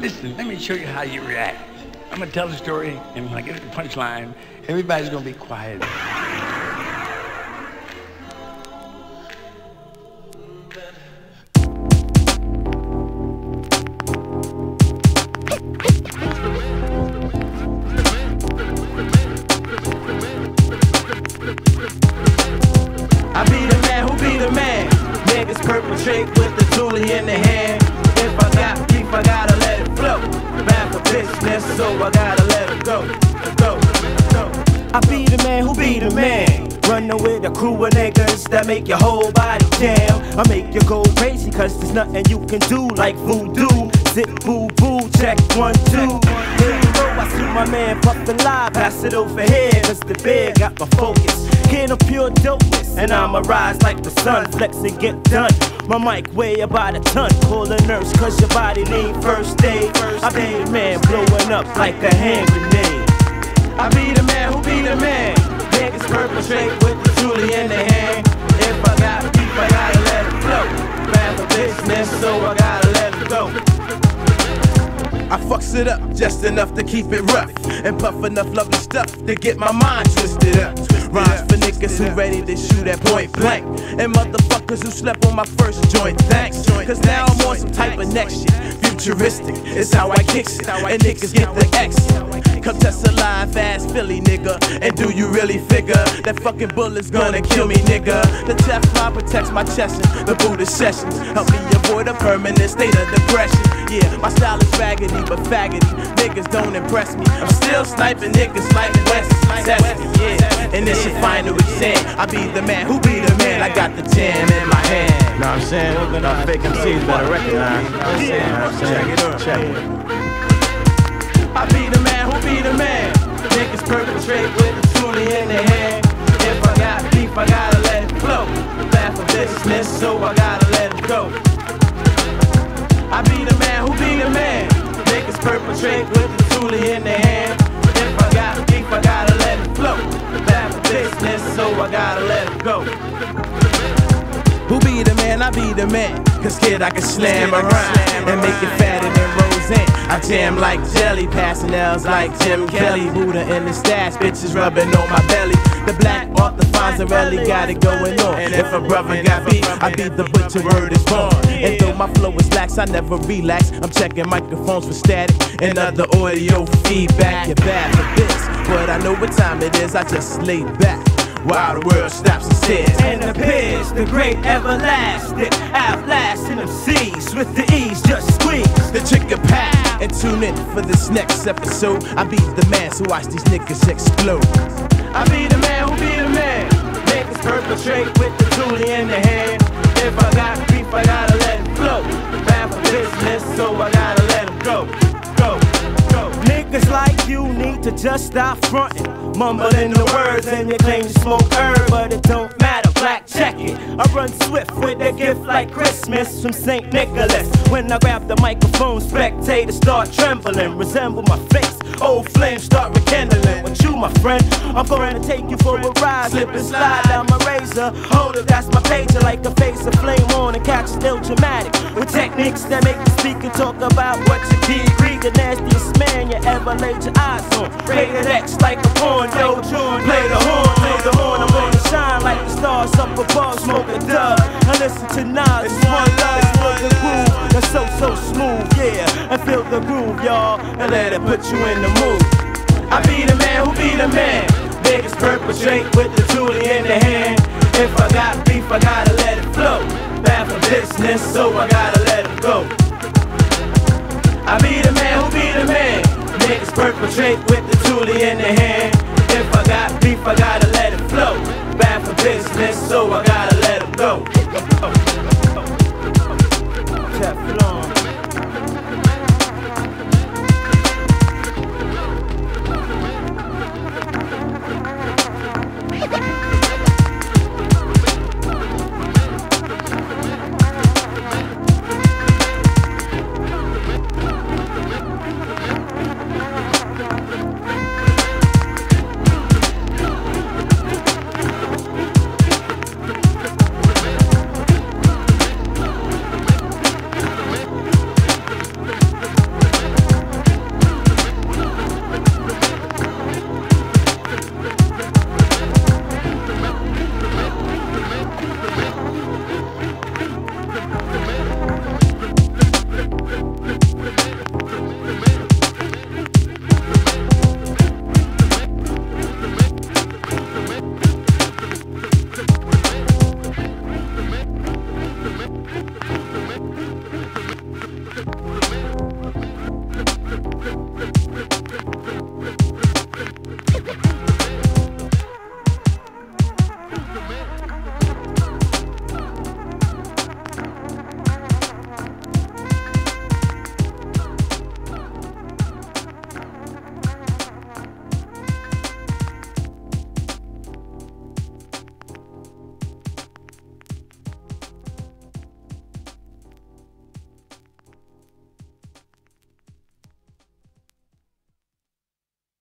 Listen, let me show you how you react. I'm gonna tell the story, and when I get to the punchline, everybody's gonna be quiet. I be the man who be the man. Niggas perpetrate with the toolie in the hand. Business, so I gotta let it go. Go, go. I be the man who be the man. Running with a crew of niggas that make your whole body jam. I make you go crazy, cause there's nothing you can do like voodoo. Sit boo boo, check one, two. Here you go, I see my man puffin' live. Pass it over here, the Big got my focus. Can of pure dopeness, and I'ma rise like the sun. Flex and get done. My mic weigh about a ton. Call a nurse, cause your body need first aid. I be the man blowing up like a hand grenade. I be the man who be the man. Niggas perpetrate with the toolie in their hand. Fucks it up just enough to keep it rough and puff enough lovely stuff to get my mind twisted up. Rhymes for niggas who ready to shoot at point blank and motherfuckers who slept on my first joint. Thanks, joint. cause now I'm on some type of next shit. Futuristic is how I kicks it, and niggas get the X. Come test a live ass Philly nigga, and do you really figure that fucking bullet's gonna kill me, nigga? The Teflon protects my chest and the Buddha sessions help me avoid a permanent state of depression. Yeah, my style is raggedy but faggoty. Niggas don't impress me. I'm still sniping niggas like West Sesame, yeah. And it's your final exam. I be the man who be the man. I got the jam in my hand. Know what I'm saying? Up fake MCs better recognize. You know what I'm saying? I'm saying? Check it out. Check it. I be the man who be the man. Niggas perpetrate with the toolie in their hand. If I got beef, I gotta let it flow. Bad for business, so I gotta let it go. I be the man who be the man. Niggas perpetrate with the toolie in their hand. If I got beef, I gotta let it flow. For business, so I gotta let it go. Man? I be the man. Cause kid, I can slam around and make it fatter than Roseanne. I jam like jelly, passing L's like Jim Kelly. Buddha in the stash, bitches rubbing on my belly. The black Arthur Fonzarelli got it going on. And if a brother got beat, I be the butcher, word is born. And though my flow is lax, I never relax. I'm checking microphones for static and other audio feedback. You're bad for this, but I know what time it is. I just lay back while the world stops and stares. and appears the great everlasting, outlasting MCs with the ease, just squeeze. the chicken pack and tune in for this next episode. I be the man, so watch these niggas explode. I be the man who be the man. Niggas perpetrate with the toolie in the hand. If I got beef, I gotta let it flow. The bad for business, so I gotta let it go. Go, go. Niggas like you need to just stop fronting. Mumbling the words and you claim you smoke herb, but it don't matter. Black check it. I run swift with a gift like Christmas from St. Nicholas. When I grab the microphone, spectators start trembling. Resemble my face. Old flames start rekindling. With you, my friend, I'm going to take you for a ride. Slip and slide down my razor. Hold it, that's my pager. Like a face of flame on and catch still dramatic. With techniques that make the speaker talk about what you keep. Read the nastiest man you ever laid your eyes on. Rated X like a tonight. It's one love, it's one the groove that's so so smooth, yeah. And feel the groove, y'all, and let it put you in the mood. I be the man who be the man. Biggest perpetrate with the toolie in the hand. If I got beef, I gotta let it flow. Bad for business, so I gotta let it go. I be the man who be the man. Niggas perpetrate with the toolie in the hand. If I got beef, I gotta let it flow. Bad for business, so I